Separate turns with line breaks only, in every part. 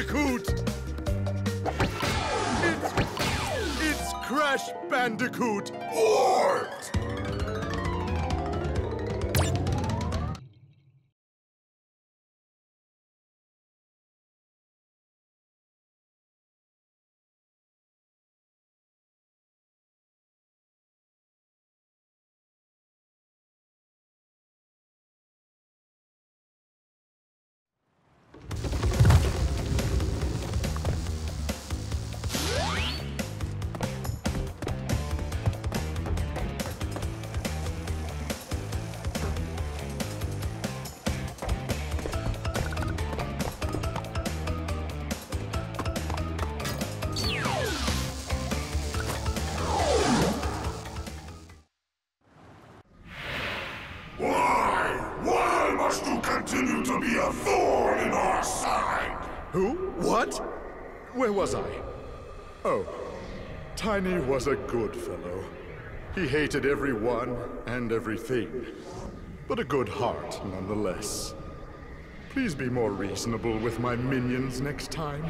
Bandicoot! It's, it's Crash Bandicoot!
Port! Continue to be a thorn in our side?
Who? What? Where was I? Oh, Tiny was a good fellow. He hated everyone and everything, but a good heart nonetheless. Please be more reasonable with my minions next time.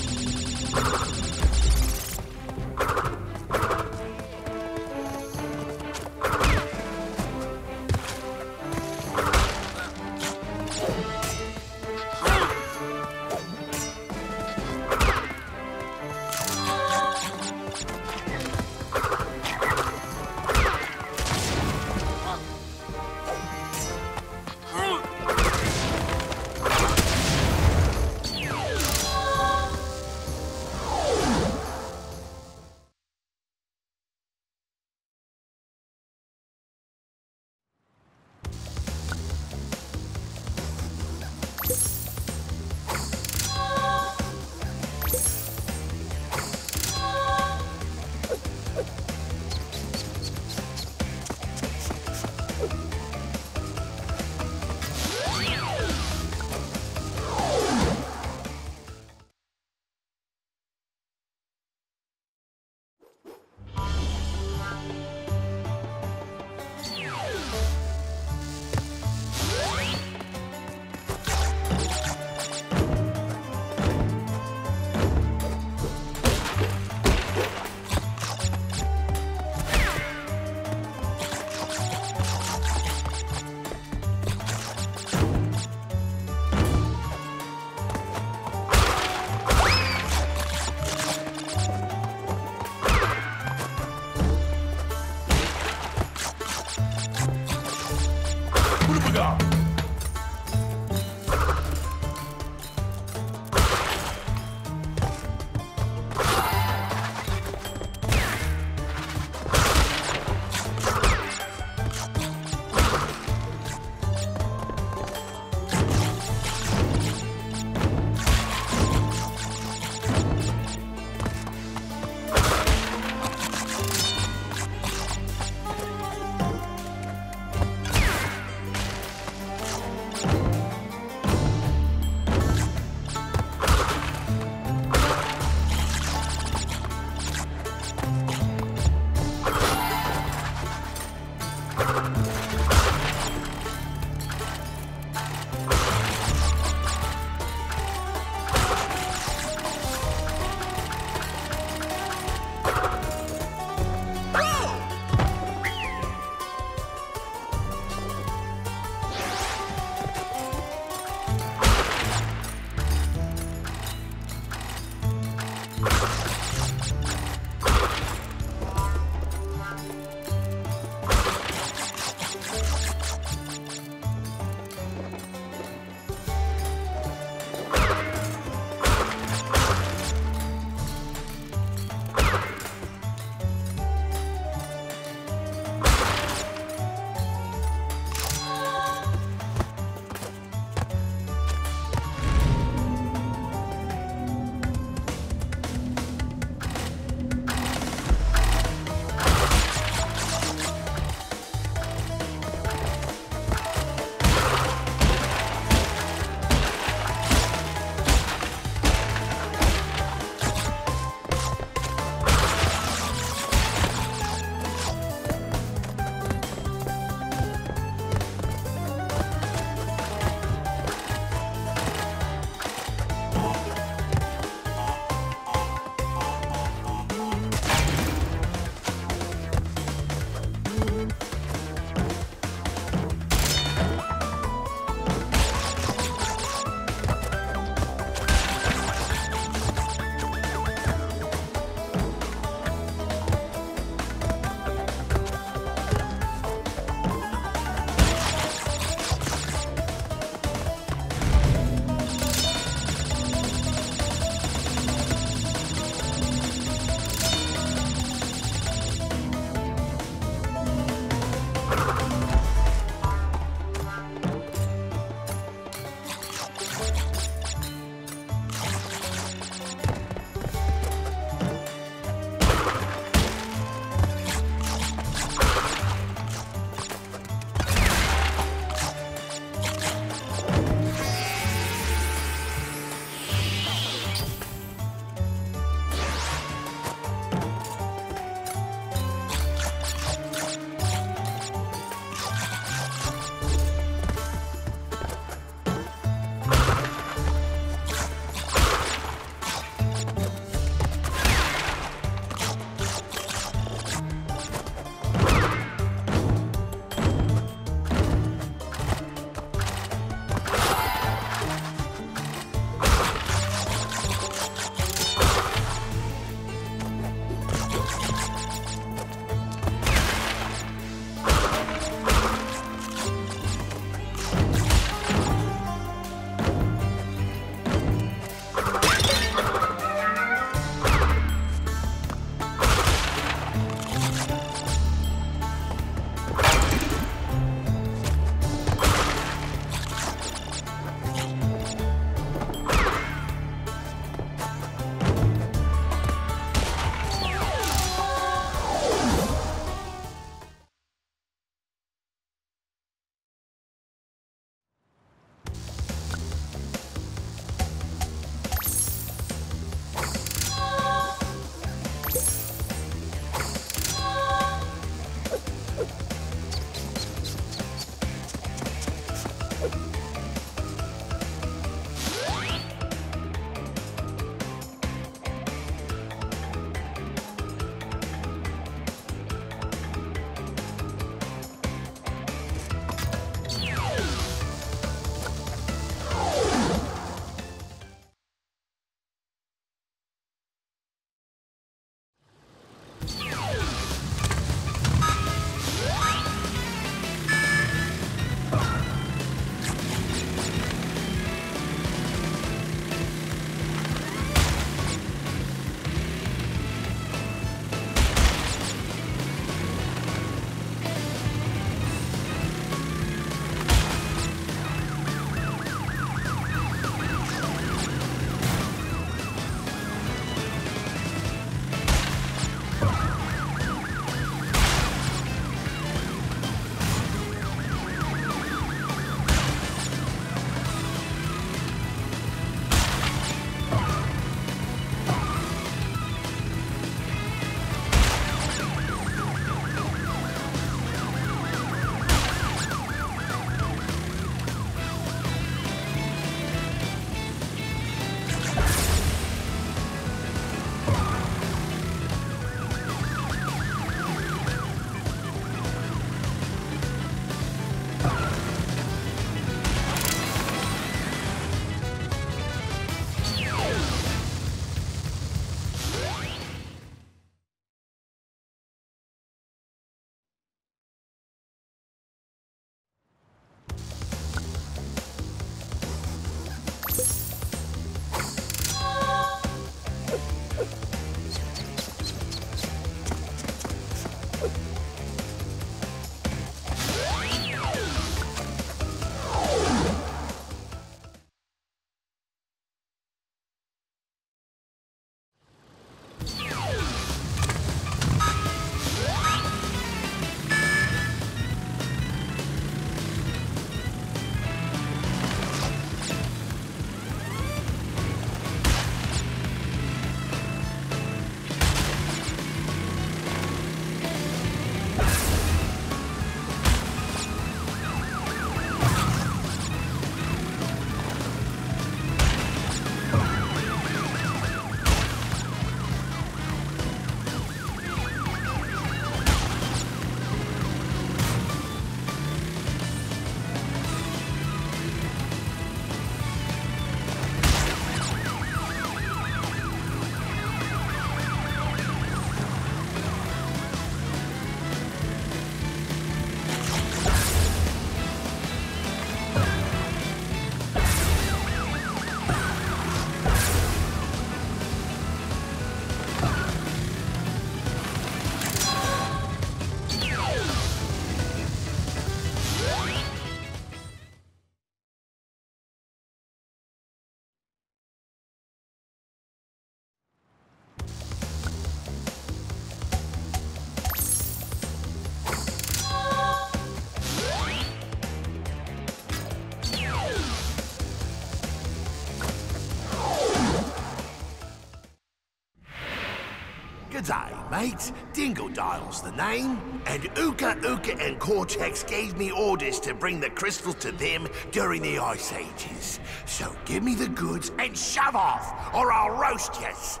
Day, mate. Dingodile's the name. And Uka Uka and Cortex gave me orders to bring the crystals to them during the Ice Ages. So give me the goods and shove off, or I'll roast yous.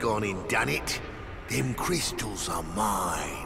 Gone and done it. Them crystals are mine.